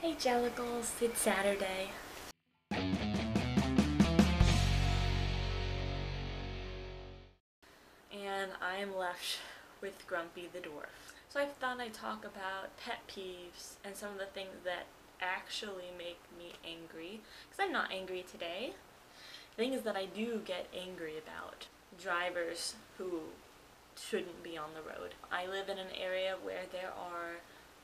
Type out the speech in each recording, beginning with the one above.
Hey Jellicles, it's Saturday. And I am left with Grumpy the Dwarf. So I thought I'd talk about pet peeves and some of the things that actually make me angry. Because I'm not angry today. Things that I do get angry about. Drivers who shouldn't be on the road. I live in an area where there are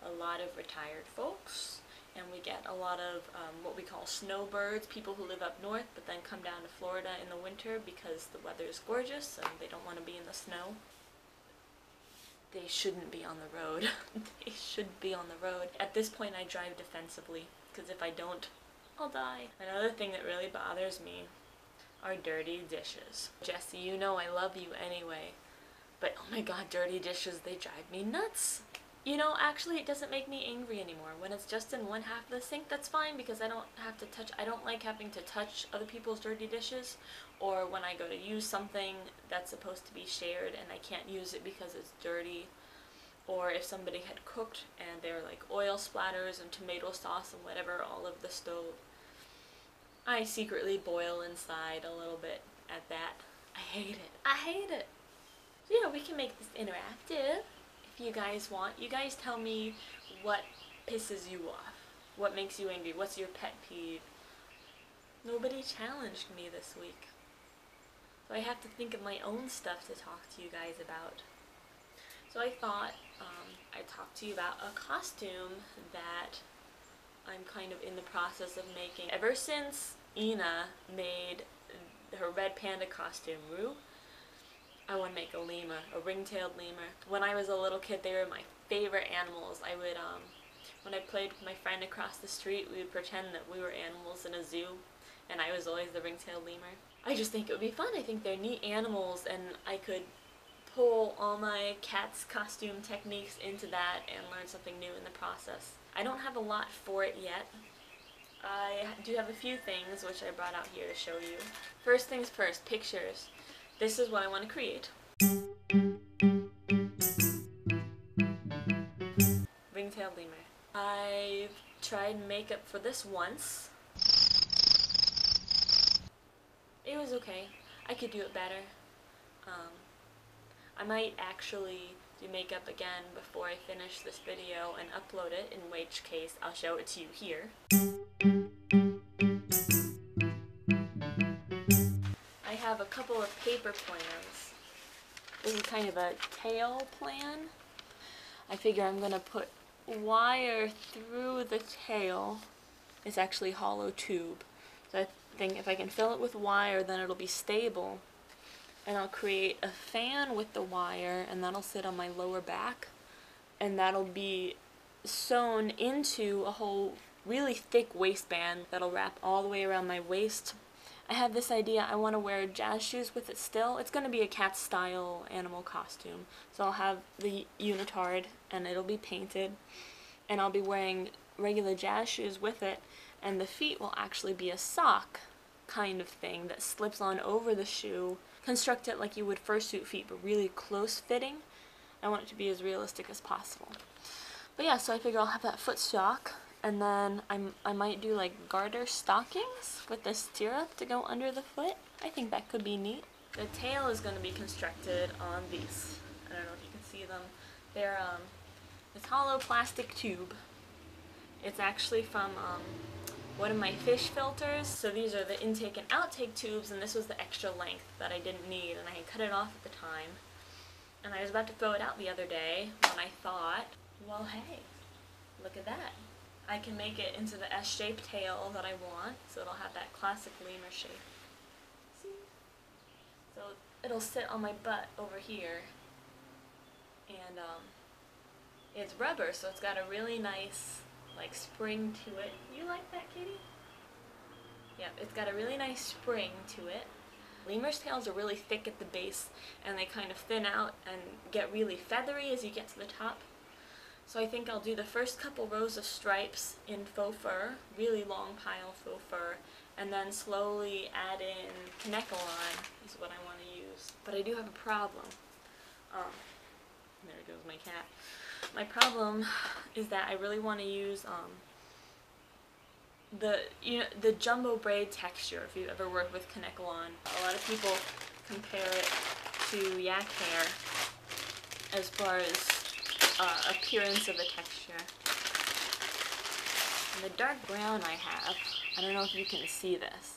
a lot of retired folks and we get a lot of um, what we call snowbirds, people who live up north but then come down to Florida in the winter because the weather is gorgeous and they don't want to be in the snow. They shouldn't be on the road. they should be on the road. At this point I drive defensively because if I don't, I'll die. Another thing that really bothers me are dirty dishes. Jesse, you know I love you anyway, but oh my god, dirty dishes, they drive me nuts. You know, actually it doesn't make me angry anymore. When it's just in one half of the sink, that's fine because I don't have to touch, I don't like having to touch other people's dirty dishes. Or when I go to use something that's supposed to be shared and I can't use it because it's dirty. Or if somebody had cooked and there were like oil splatters and tomato sauce and whatever all over the stove. I secretly boil inside a little bit at that. I hate it. I hate it. Yeah, we can make this interactive you guys want. You guys tell me what pisses you off. What makes you angry? What's your pet peeve? Nobody challenged me this week. So I have to think of my own stuff to talk to you guys about. So I thought um, I'd talk to you about a costume that I'm kind of in the process of making. Ever since Ina made her red panda costume, Rue, I want to make a lemur, a ring-tailed lemur. When I was a little kid, they were my favorite animals. I would, um, when I played with my friend across the street, we would pretend that we were animals in a zoo, and I was always the ring-tailed lemur. I just think it would be fun. I think they're neat animals, and I could pull all my cat's costume techniques into that and learn something new in the process. I don't have a lot for it yet. I do have a few things which I brought out here to show you. First things first, pictures. This is what I want to create. Ringtail lemur. I've tried makeup for this once. It was okay. I could do it better. Um, I might actually do makeup again before I finish this video and upload it, in which case I'll show it to you here. Plans. This is kind of a tail plan. I figure I'm going to put wire through the tail. It's actually hollow tube. So I think if I can fill it with wire, then it'll be stable. And I'll create a fan with the wire, and that'll sit on my lower back. And that'll be sewn into a whole really thick waistband that'll wrap all the way around my waist I have this idea, I want to wear jazz shoes with it still. It's going to be a cat style animal costume. So I'll have the unitard and it'll be painted and I'll be wearing regular jazz shoes with it and the feet will actually be a sock kind of thing that slips on over the shoe. Construct it like you would fursuit feet but really close fitting. I want it to be as realistic as possible. But yeah, so I figure I'll have that foot sock and then I'm, I might do like garter stockings with the stirrup to go under the foot. I think that could be neat. The tail is going to be constructed on these. I don't know if you can see them. They're um, this hollow plastic tube. It's actually from um, one of my fish filters. So these are the intake and outtake tubes and this was the extra length that I didn't need and I had cut it off at the time. And I was about to throw it out the other day when I thought, well hey, look at that. I can make it into the S-shaped tail that I want, so it'll have that classic lemur shape. See? So it'll sit on my butt over here, and um, it's rubber, so it's got a really nice like spring to it. You like that, kitty? Yeah, it's got a really nice spring to it. Lemur's tails are really thick at the base, and they kind of thin out and get really feathery as you get to the top. So I think I'll do the first couple rows of stripes in faux fur, really long pile faux fur, and then slowly add in Kanekalon is what I want to use. But I do have a problem. Um, there goes my cat. My problem is that I really want to use um, the you know the jumbo braid texture. If you've ever worked with Kanekalon, a lot of people compare it to yak hair as far as uh, appearance of the texture. And the dark brown I have, I don't know if you can see this,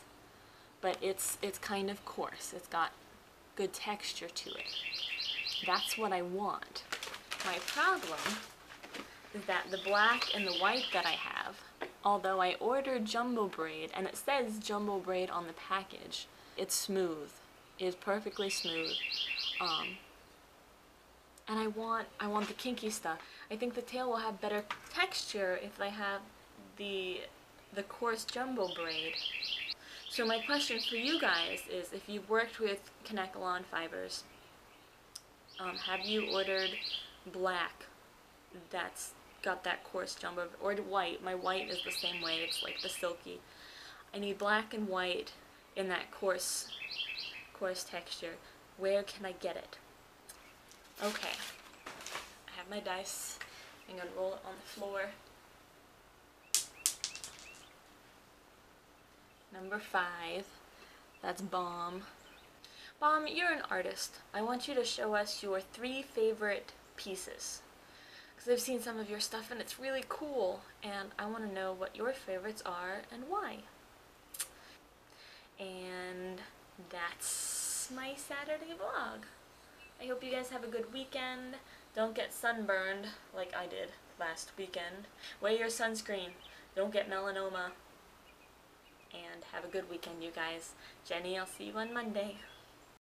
but it's it's kind of coarse. It's got good texture to it. That's what I want. My problem is that the black and the white that I have, although I ordered jumbo braid and it says jumbo braid on the package, it's smooth. It's perfectly smooth. Um, and I want I want the kinky stuff. I think the tail will have better texture if I have the the coarse jumbo braid. So my question for you guys is if you've worked with Kanekalon fibers, um, have you ordered black that's got that coarse jumbo, or white, my white is the same way, it's like the silky. I need black and white in that coarse, coarse texture. Where can I get it? Okay, I have my dice, I'm gonna roll it on the floor. Number five, that's Bomb. Bomb, you're an artist. I want you to show us your three favorite pieces. Because I've seen some of your stuff and it's really cool, and I want to know what your favorites are and why. And that's my Saturday vlog. I hope you guys have a good weekend. Don't get sunburned like I did last weekend. Wear your sunscreen. Don't get melanoma. And have a good weekend, you guys. Jenny, I'll see you on Monday.